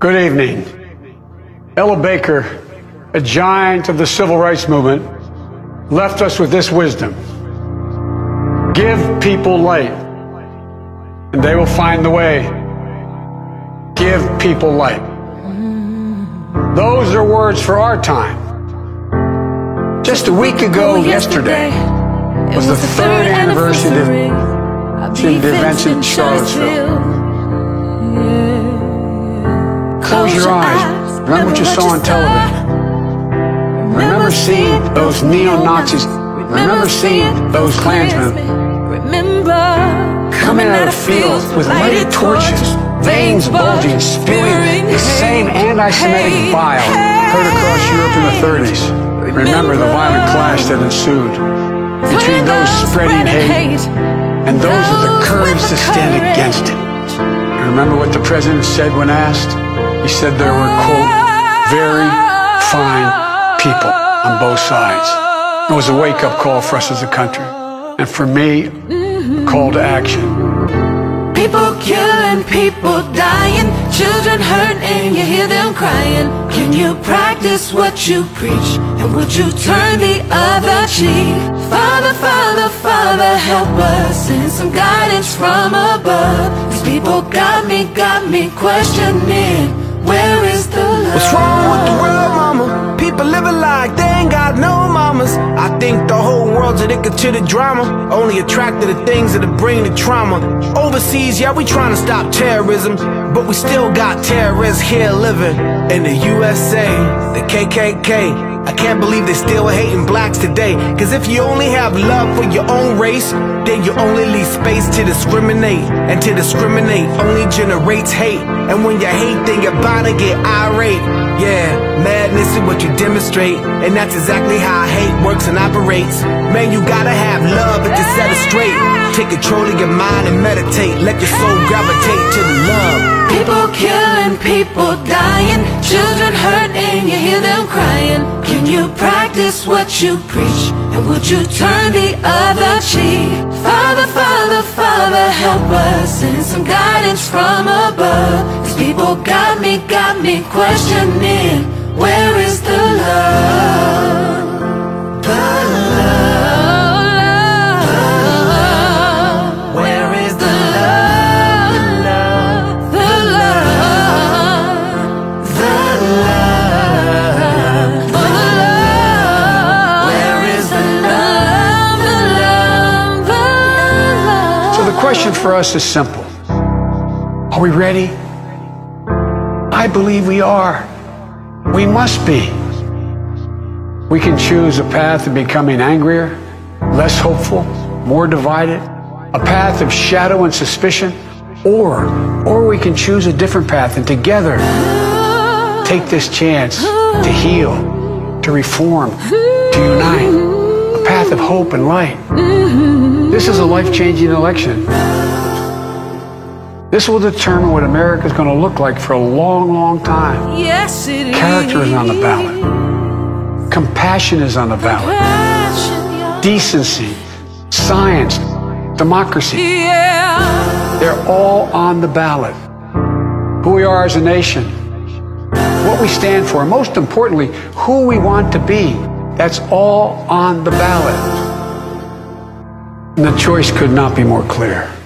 Good evening. Ella Baker, a giant of the civil rights movement, left us with this wisdom Give people light, and they will find the way. Give people light. Those are words for our time. Just a week ago, yesterday, was the third anniversary of the events in Charlottesville. Close your eyes. Remember what you saw on television. Remember seeing those neo-Nazis. Remember seeing those Klansmen Remember coming out of fields with lighted torches, veins bulging, spewing the same anti-Semitic bile heard across Europe in the 30s. Remember the violent clash that ensued between those spreading hate and those with the courage to stand against it. Remember what the president said when asked? He said there were, quote, very fine people on both sides. It was a wake up call for us as a country. And for me, a call to action. People killing, people dying, children hurting, you hear them crying. Can you practice what you preach? And would you turn the other cheek? Father, Father, Father, help us. Send some guidance from above. These people got me, got me questioning. Where is the love? What's wrong with the world, mama? People living like they ain't got no mamas. I think the whole world's addicted to the drama. Only attracted to things that'll bring the trauma. Overseas, yeah, we trying to stop terrorism. But we still got terrorists here living in the USA, the KKK. I can't believe they still hating blacks today. Cause if you only have love for your own race, then you only leave space to discriminate. And to discriminate only generates hate. And when you hate, then you're bound to get irate. Yeah, madness is what you demonstrate. And that's exactly how hate works and operates. Man, you gotta have love and to set it straight. Take control of your mind and meditate. Let your soul gravitate to the love. People killing, people dying, children hurt and you hear them crying. Can you practice what you preach? And would you turn the other cheek? Father, Father, Father, help us. Send some guidance from above. These people got me, got me questioning. Where is the love? Question for us is simple Are we ready? I believe we are. We must be. We can choose a path of becoming angrier, less hopeful, more divided, a path of shadow and suspicion, or or we can choose a different path and together take this chance to heal, to reform, to unite, a path of hope and light. This is a life-changing election. This will determine what America is going to look like for a long, long time. Yes, it is. Character is on the ballot. Compassion is on the ballot. Decency, science, democracy. Yeah. They're all on the ballot. Who we are as a nation, what we stand for, and most importantly, who we want to be. That's all on the ballot. And the choice could not be more clear.